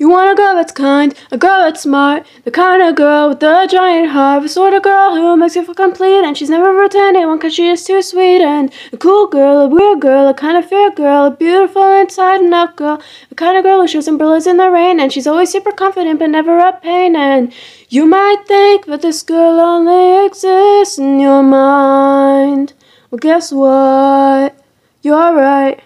You want a girl that's kind, a girl that's smart, the kind of girl with a giant heart, the sort of girl who makes you feel complete, and she's never rude anyone cause she is too sweet, and a cool girl, a weird girl, a kind of fair girl, a beautiful inside and out girl, the kind of girl who shows umbrellas in the rain, and she's always super confident but never a pain, and you might think that this girl only exists in your mind. Well, guess what? You're right.